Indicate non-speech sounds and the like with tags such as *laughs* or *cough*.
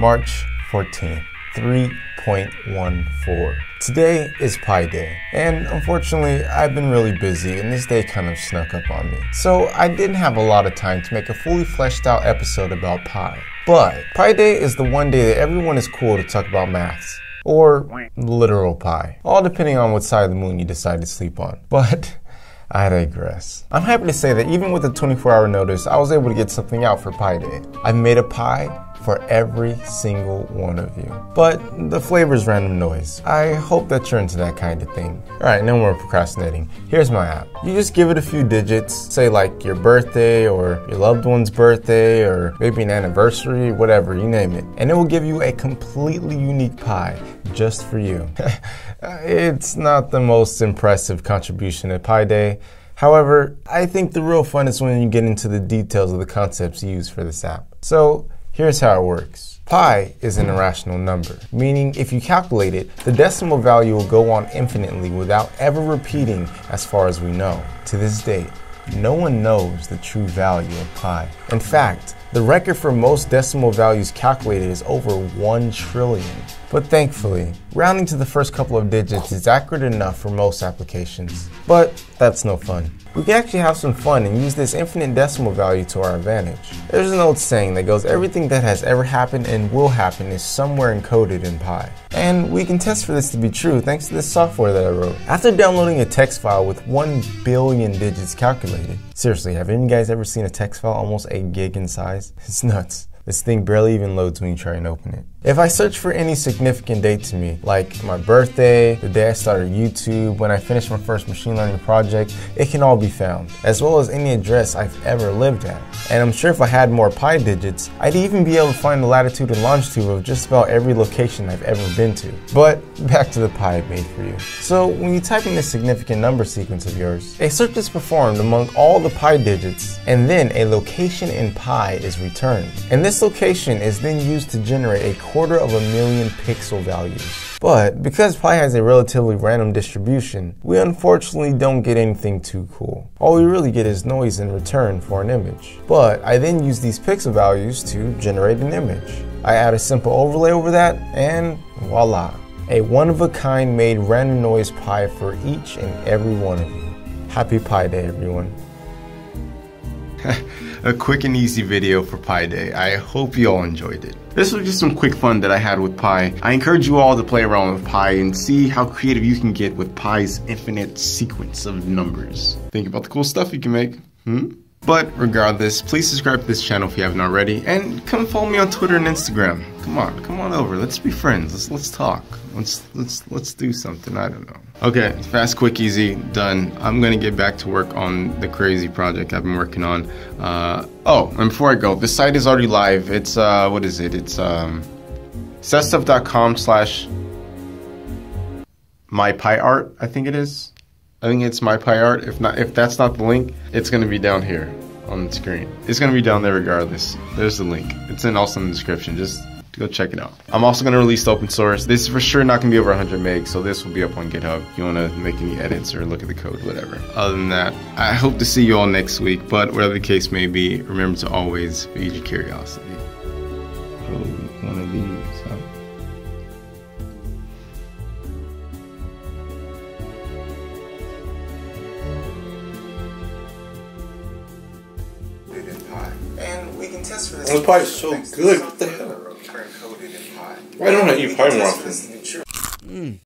March 14th, 3.14. Today is Pi Day, and unfortunately, I've been really busy and this day kind of snuck up on me. So I didn't have a lot of time to make a fully fleshed out episode about pi. But Pi Day is the one day that everyone is cool to talk about maths. Or literal pi, all depending on what side of the moon you decide to sleep on. But I digress. I'm happy to say that even with a 24 hour notice, I was able to get something out for Pi Day. I've made a pie for every single one of you. But the flavor is random noise. I hope that you're into that kind of thing. Alright, no more procrastinating. Here's my app. You just give it a few digits, say like your birthday or your loved one's birthday or maybe an anniversary, whatever, you name it. And it will give you a completely unique pie just for you. *laughs* it's not the most impressive contribution at Pi Day. However, I think the real fun is when you get into the details of the concepts used for this app. So, Here's how it works. Pi is an irrational number, meaning if you calculate it, the decimal value will go on infinitely without ever repeating as far as we know. To this date, no one knows the true value of pi. In fact, the record for most decimal values calculated is over 1 trillion. But thankfully, rounding to the first couple of digits is accurate enough for most applications. But that's no fun. We can actually have some fun and use this infinite decimal value to our advantage. There's an old saying that goes everything that has ever happened and will happen is somewhere encoded in pi. And we can test for this to be true thanks to this software that I wrote. After downloading a text file with 1 billion digits calculated, seriously, have any guys ever seen a text file almost a gig in size? It's nuts. This thing barely even loads when you try and open it. If I search for any significant date to me, like my birthday, the day I started YouTube, when I finished my first machine learning project, it can all be found, as well as any address I've ever lived at. And I'm sure if I had more pi digits, I'd even be able to find the latitude and longitude of just about every location I've ever been to. But back to the pi I made for you. So when you type in this significant number sequence of yours, a search is performed among all the pi digits, and then a location in pi is returned. And this location is then used to generate a quarter of a million pixel values. But because pi has a relatively random distribution, we unfortunately don't get anything too cool. All we really get is noise in return for an image. But I then use these pixel values to generate an image. I add a simple overlay over that and voila. A one-of-a-kind made random noise pie for each and every one of you. Happy Pi Day, everyone. *laughs* a quick and easy video for Pi Day. I hope you all enjoyed it. This was just some quick fun that I had with Pi. I encourage you all to play around with Pi and see how creative you can get with Pi's infinite sequence of numbers. Think about the cool stuff you can make. Hmm? But regardless, please subscribe to this channel if you haven't already, and come follow me on Twitter and Instagram. Come on, come on over. Let's be friends. Let's let's talk. Let's let's let's do something. I don't know. Okay, fast, quick, easy, done. I'm gonna get back to work on the crazy project I've been working on. Uh, oh, and before I go, the site is already live. It's uh, what is it? It's um, sefdstuff.com slash mypiart. I think it is. I think it's my art. If not, if that's not the link, it's gonna be down here on the screen. It's gonna be down there regardless. There's the link. It's in also in the description. Just go check it out. I'm also gonna release open source. This is for sure not gonna be over 100 meg, so this will be up on GitHub. If you wanna make any edits or look at the code, whatever. Other than that, I hope to see you all next week. But whatever the case may be, remember to always feed your curiosity. Oh, one of these. And we can test for this. The pie is so good. What the hell? Why don't I eat pie more often? Mm.